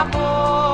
amor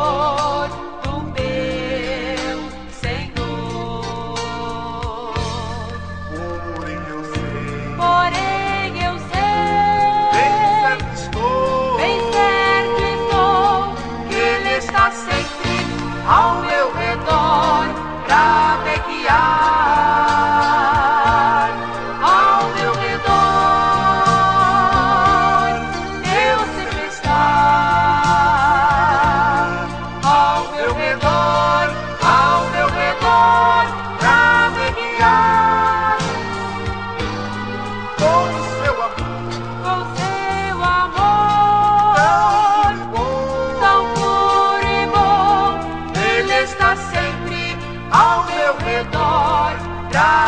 redor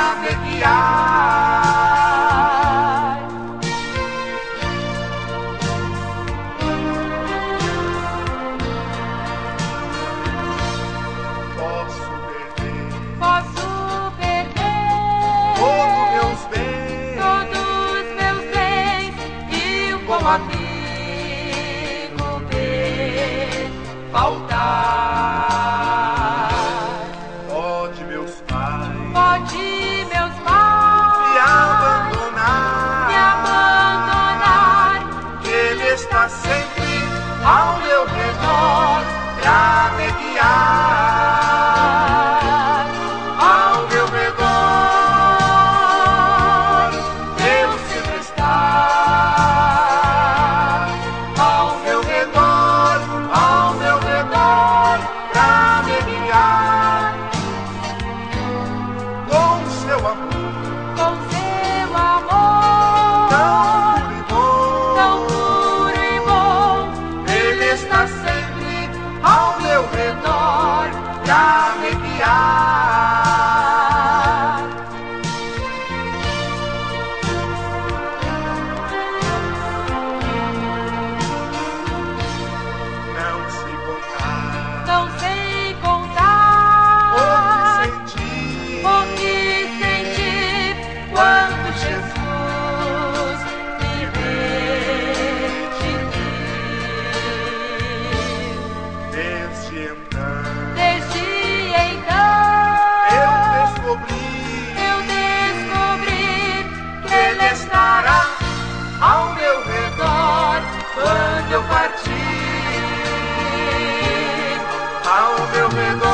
meu partir, ao meu redor.